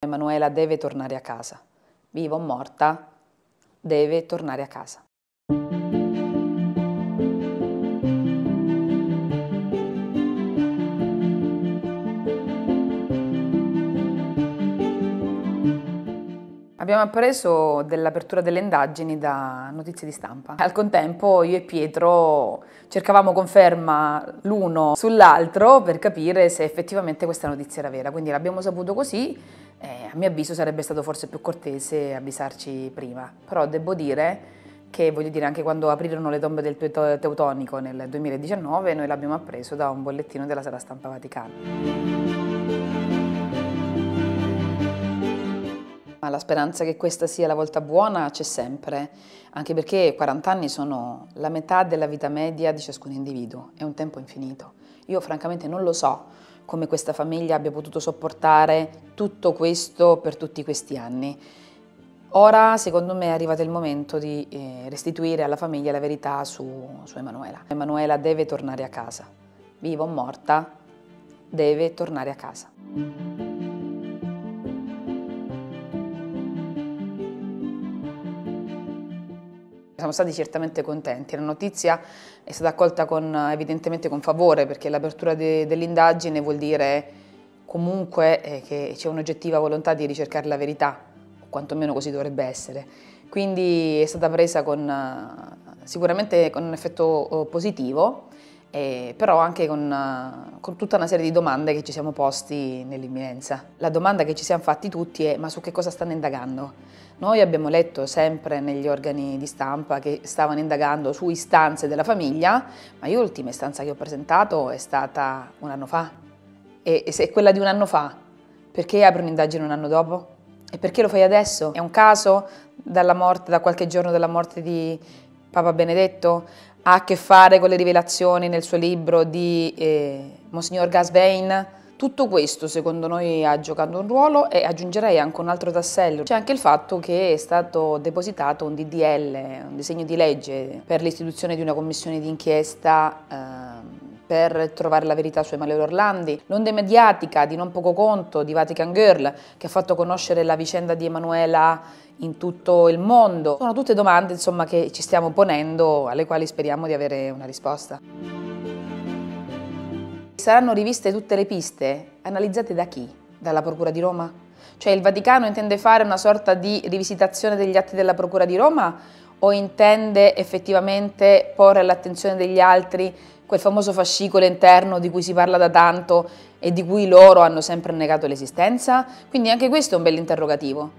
Emanuela deve tornare a casa. Viva o morta, deve tornare a casa. Abbiamo appreso dell'apertura delle indagini da notizie di stampa. Al contempo io e Pietro cercavamo conferma l'uno sull'altro per capire se effettivamente questa notizia era vera, quindi l'abbiamo saputo così, eh, a mio avviso sarebbe stato forse più cortese avvisarci prima, però devo dire che voglio dire anche quando aprirono le tombe del Teutonico nel 2019 noi l'abbiamo appreso da un bollettino della Sala Stampa Vaticana. Ma la speranza che questa sia la volta buona c'è sempre, anche perché 40 anni sono la metà della vita media di ciascun individuo, è un tempo infinito. Io francamente non lo so come questa famiglia abbia potuto sopportare tutto questo per tutti questi anni. Ora, secondo me, è arrivato il momento di eh, restituire alla famiglia la verità su, su Emanuela. Emanuela deve tornare a casa. Viva o morta, deve tornare a casa. Siamo stati certamente contenti, la notizia è stata accolta con, evidentemente con favore perché l'apertura de, dell'indagine vuol dire comunque eh, che c'è un'oggettiva volontà di ricercare la verità, o quantomeno così dovrebbe essere. Quindi è stata presa con, sicuramente con un effetto oh, positivo, eh, però anche con, con, tutta una serie di domande che ci siamo posti nell'imminenza. La domanda che ci siamo fatti tutti è ma su che cosa stanno indagando? Noi abbiamo letto sempre negli organi di stampa che stavano indagando su istanze della famiglia, ma io l'ultima istanza che ho presentato è stata un anno fa. E, e se è quella di un anno fa, perché apri un'indagine un anno dopo? E perché lo fai adesso? È un caso dalla morte, da qualche giorno della morte di Papa Benedetto? Ha a che fare con le rivelazioni nel suo libro di eh, Monsignor Gasvein? Tutto questo secondo noi ha giocato un ruolo e aggiungerei anche un altro tassello. C'è anche il fatto che è stato depositato un DDL, un disegno di legge per l'istituzione di una commissione d'inchiesta eh, per trovare la verità su Emanuele Orlandi, l'onda mediatica di non poco conto di Vatican Girl che ha fatto conoscere la vicenda di Emanuela in tutto il mondo. Sono tutte domande insomma, che ci stiamo ponendo alle quali speriamo di avere una risposta. Saranno riviste tutte le piste, analizzate da chi? Dalla Procura di Roma? Cioè il Vaticano intende fare una sorta di rivisitazione degli atti della Procura di Roma o intende effettivamente porre all'attenzione degli altri quel famoso fascicolo interno di cui si parla da tanto e di cui loro hanno sempre negato l'esistenza? Quindi anche questo è un bel interrogativo.